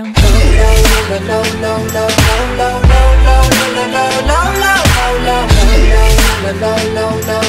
low, low, low, low, low, low, low, low, low, low, low, low, low, low, low, low, low, low,